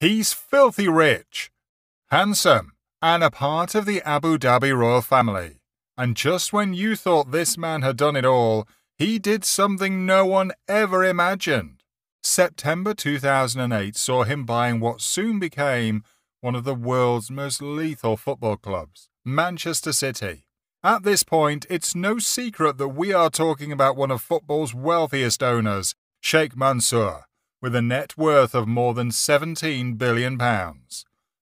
He's filthy rich, handsome, and a part of the Abu Dhabi royal family. And just when you thought this man had done it all, he did something no one ever imagined. September 2008 saw him buying what soon became one of the world's most lethal football clubs, Manchester City. At this point, it's no secret that we are talking about one of football's wealthiest owners, Sheikh Mansour, with a net worth of more than £17 billion.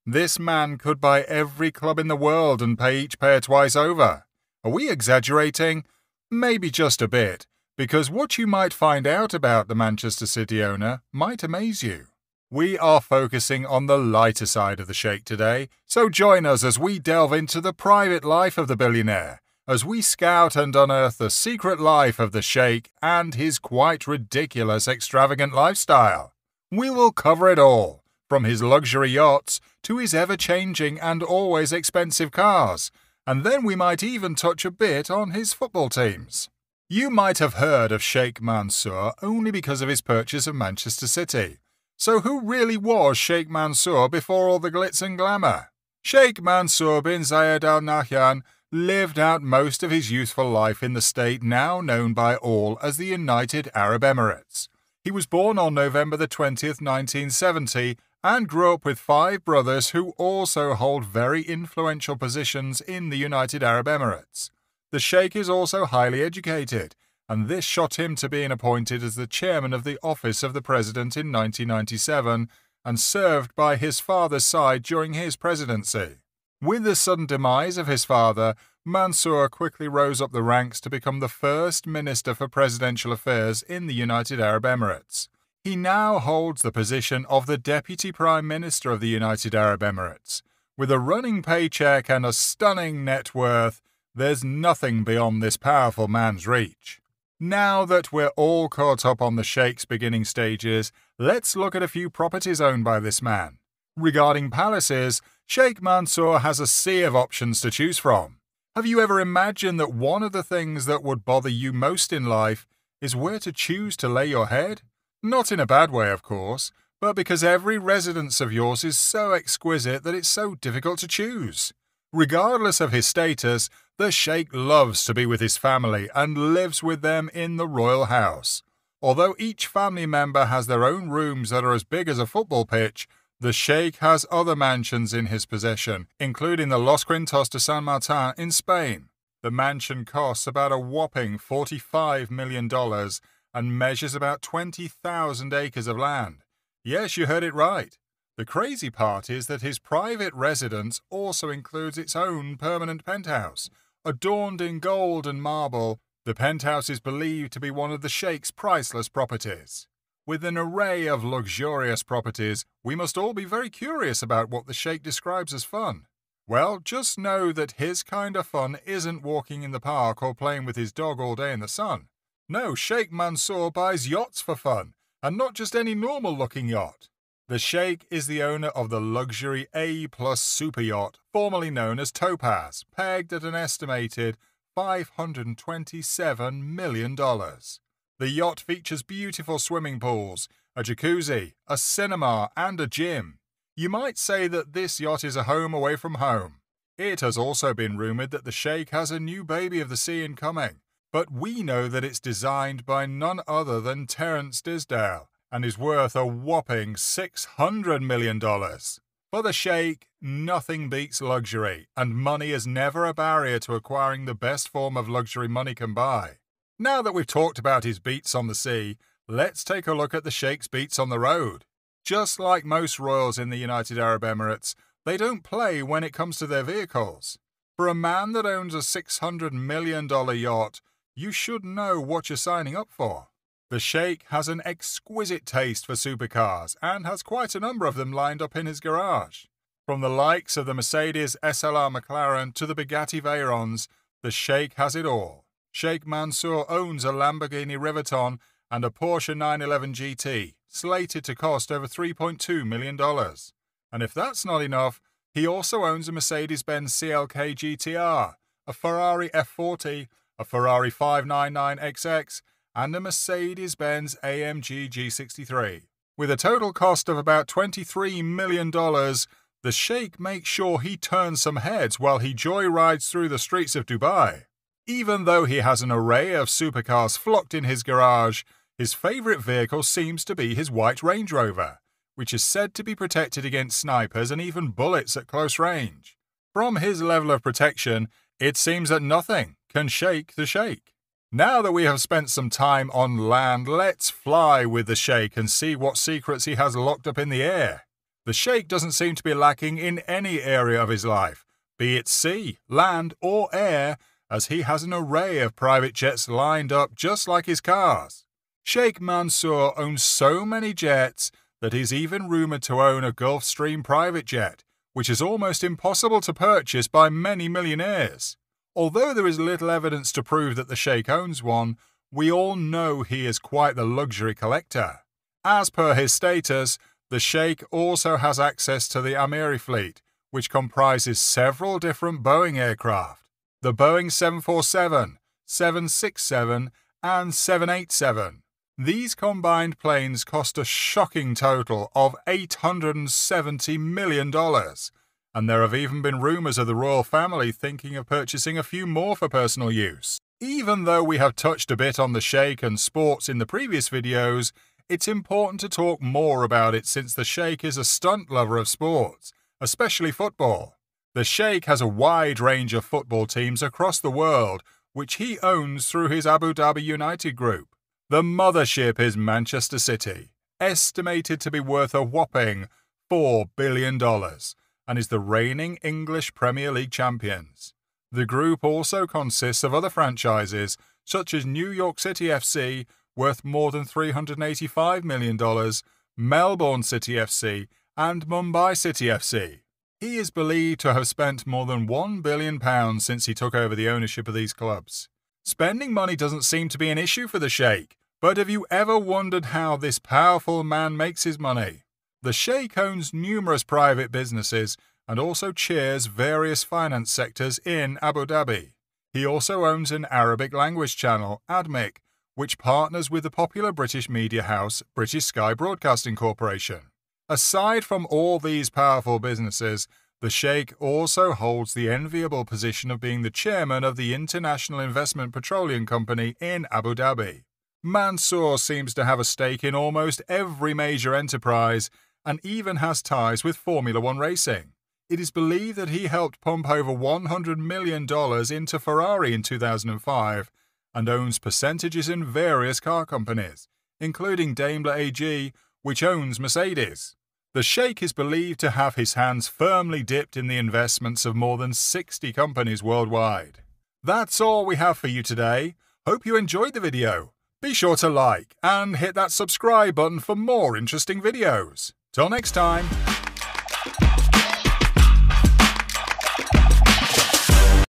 This man could buy every club in the world and pay each pair twice over. Are we exaggerating? Maybe just a bit, because what you might find out about the Manchester City owner might amaze you. We are focusing on the lighter side of the Sheikh today, so join us as we delve into the private life of the billionaire, as we scout and unearth the secret life of the Sheikh and his quite ridiculous extravagant lifestyle. We will cover it all, from his luxury yachts to his ever changing and always expensive cars, and then we might even touch a bit on his football teams. You might have heard of Sheikh Mansour only because of his purchase of Manchester City. So, who really was Sheikh Mansour before all the glitz and glamour? Sheikh Mansour bin Zayed Al Nahyan lived out most of his youthful life in the state now known by all as the United Arab Emirates. He was born on November the 20th, 1970, and grew up with five brothers who also hold very influential positions in the United Arab Emirates. The Sheikh is also highly educated and this shot him to being appointed as the chairman of the office of the president in 1997 and served by his father's side during his presidency. With the sudden demise of his father, Mansour quickly rose up the ranks to become the first Minister for Presidential Affairs in the United Arab Emirates. He now holds the position of the Deputy Prime Minister of the United Arab Emirates. With a running paycheck and a stunning net worth, there's nothing beyond this powerful man's reach. Now that we're all caught up on the Sheikh's beginning stages, let's look at a few properties owned by this man. Regarding palaces, Sheikh Mansour has a sea of options to choose from. Have you ever imagined that one of the things that would bother you most in life is where to choose to lay your head? Not in a bad way, of course, but because every residence of yours is so exquisite that it's so difficult to choose. Regardless of his status, the Sheikh loves to be with his family and lives with them in the royal house. Although each family member has their own rooms that are as big as a football pitch, the Sheikh has other mansions in his possession, including the Los Quintos de San Martin in Spain. The mansion costs about a whopping $45 million and measures about 20,000 acres of land. Yes, you heard it right. The crazy part is that his private residence also includes its own permanent penthouse. Adorned in gold and marble, the penthouse is believed to be one of the Sheikh's priceless properties. With an array of luxurious properties, we must all be very curious about what the Sheikh describes as fun. Well, just know that his kind of fun isn't walking in the park or playing with his dog all day in the sun. No, Sheikh Mansour buys yachts for fun, and not just any normal looking yacht. The Sheikh is the owner of the luxury A plus super yacht, formerly known as Topaz, pegged at an estimated $527 million. The yacht features beautiful swimming pools, a jacuzzi, a cinema, and a gym. You might say that this yacht is a home away from home. It has also been rumored that the Sheikh has a new baby of the sea incoming, but we know that it's designed by none other than Terence Disdale and is worth a whopping $600 million. For the Sheikh, nothing beats luxury, and money is never a barrier to acquiring the best form of luxury money can buy. Now that we've talked about his beats on the sea, let's take a look at the Sheikh's beats on the road. Just like most royals in the United Arab Emirates, they don't play when it comes to their vehicles. For a man that owns a $600 million yacht, you should know what you're signing up for. The Sheikh has an exquisite taste for supercars and has quite a number of them lined up in his garage. From the likes of the Mercedes SLR McLaren to the Bugatti Veyrons, the Sheikh has it all. Sheikh Mansour owns a Lamborghini Reventon and a Porsche 911 GT, slated to cost over $3.2 million. And if that's not enough, he also owns a Mercedes Benz CLK GTR, a Ferrari F40, a Ferrari 599XX, and a Mercedes Benz AMG G63. With a total cost of about $23 million, the Sheikh makes sure he turns some heads while he joyrides through the streets of Dubai. Even though he has an array of supercars flocked in his garage, his favourite vehicle seems to be his white Range Rover, which is said to be protected against snipers and even bullets at close range. From his level of protection, it seems that nothing can shake the Sheikh. Now that we have spent some time on land, let's fly with the Sheikh and see what secrets he has locked up in the air. The Sheikh doesn't seem to be lacking in any area of his life, be it sea, land, or air, as he has an array of private jets lined up just like his cars. Sheikh Mansour owns so many jets that he's even rumoured to own a Gulfstream private jet, which is almost impossible to purchase by many millionaires. Although there is little evidence to prove that the Sheikh owns one, we all know he is quite the luxury collector. As per his status, the Sheikh also has access to the Amiri fleet, which comprises several different Boeing aircraft. The Boeing 747, 767, and 787. These combined planes cost a shocking total of $870 million, and there have even been rumours of the royal family thinking of purchasing a few more for personal use. Even though we have touched a bit on the Sheikh and sports in the previous videos, it's important to talk more about it since the Sheikh is a stunt lover of sports, especially football. The Sheikh has a wide range of football teams across the world, which he owns through his Abu Dhabi United group. The mothership is Manchester City, estimated to be worth a whopping $4 billion and is the reigning English Premier League champions. The group also consists of other franchises, such as New York City FC, worth more than $385 million, Melbourne City FC, and Mumbai City FC. He is believed to have spent more than £1 billion since he took over the ownership of these clubs. Spending money doesn't seem to be an issue for the Sheikh, but have you ever wondered how this powerful man makes his money? The Sheikh owns numerous private businesses and also chairs various finance sectors in Abu Dhabi. He also owns an Arabic language channel, ADMIC, which partners with the popular British media house British Sky Broadcasting Corporation. Aside from all these powerful businesses, the Sheikh also holds the enviable position of being the chairman of the International Investment Petroleum Company in Abu Dhabi. Mansour seems to have a stake in almost every major enterprise and even has ties with Formula One racing. It is believed that he helped pump over $100 million into Ferrari in 2005 and owns percentages in various car companies, including Daimler AG, which owns Mercedes. The Sheikh is believed to have his hands firmly dipped in the investments of more than 60 companies worldwide. That's all we have for you today. Hope you enjoyed the video. Be sure to like and hit that subscribe button for more interesting videos. Till next time.